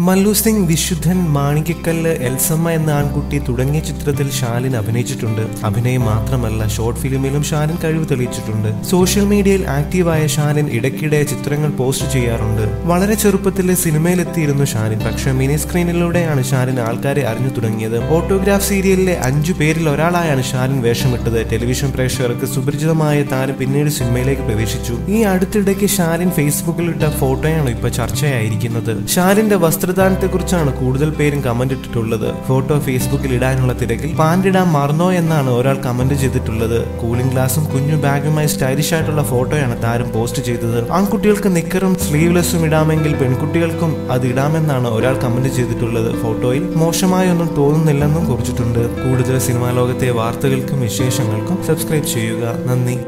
മല്ലു സിംഗ് വിശുദ്ധൻ മാണിക്കക്കല്ല് എൽസമ്മ എന്ന ആൺകുട്ടി തുടങ്ങിയ ചിത്രത്തിൽ ഷാലിൻ അഭിനയിച്ചിട്ടുണ്ട്. അഭിനയം മാത്രമല്ല ഷോർട്ട് ഫിലിമിലും ഷാലിൻ കഴിവ് തെളിയിച്ചിട്ടുണ്ട്. സോഷ്യൽ മീഡിയയിൽ ആക്റ്റീവായ ഷാലിൻ ഇടയ്ക്കിടെ ചിത്രങ്ങൾ പോസ്റ്റ് ചെയ്യാറുണ്ട്. വളരെ ചെറുപ്പത്തിൽ സിനിമയിലെത്തിയിരുന്നു ഷാലിൻ. പക്ഷെ മിനി സ്ക്രീനിലൂടെയാണ് ഷാലിൻ ആൾക്കാരെ അറിഞ്ഞു തുടങ്ങിയത്. ഓട്ടോഗ്രാഫ് സീരിയലിലെ അഞ്ചു പേരിൽ ഒരാളായാണ് ഷാലിൻ വേഷമിട്ടത്. ടെലിവിഷൻ പ്രേക്ഷകർക്ക് സുപരിചിതമായ താരം പിന്നീട് സിനിമയിലേക്ക് പ്രവേശിച്ചു. ഈ അടുത്തിടയ്ക്ക് ഷാലിൻ ഫേസ്ബുക്കിൽ ഇട്ട ഫോട്ടോയാണ് ഇപ്പൊ ചർച്ചയായിരിക്കുന്നത്. ഷാലിന്റെ വസ്ത്രദാനത്തെ കുറിച്ചാണ് കൂടുതൽ പേരും കമന്റ് ഇട്ടിട്ടുള്ളത്. ഫോട്ടോ ഫേസ്ബുക്കിൽ ഇടാനുള്ള തിരക്കിൽ പാന്റ് ഇടാൻ മറന്നോ എന്നാണ് ഒരാൾ കമന്റ് ചെയ്തിട്ടുള്ളത്. കൂളിംഗ് ഗ്ലാസും കുഞ്ഞു ബാഗുമായി സ്റ്റൈലിഷ് ആയിട്ടുള്ള ഫോട്ടോയാണ് താരം പോസ്റ്റ് ചെയ്തത്. ആൺകുട്ടികൾക്ക് നിക്കറും സ്ലീവ്ലെസ്സും ഇടാമെങ്കിൽ പെൺകുട്ടികൾക്കും അത് ഇടാമെന്നാണ് ഒരാൾ കമന്റ് ചെയ്തിട്ടുള്ളത്. ഫോട്ടോയിൽ മോശമായി ഒന്നും തോന്നുന്നില്ലെന്നും കുറിച്ചിട്ടുണ്ട്. കൂടുതൽ സിനിമാ ലോകത്തെ വാർത്തകൾക്കും വിശേഷങ്ങൾക്കും സബ്സ്ക്രൈബ് ചെയ്യുക. നന്ദി.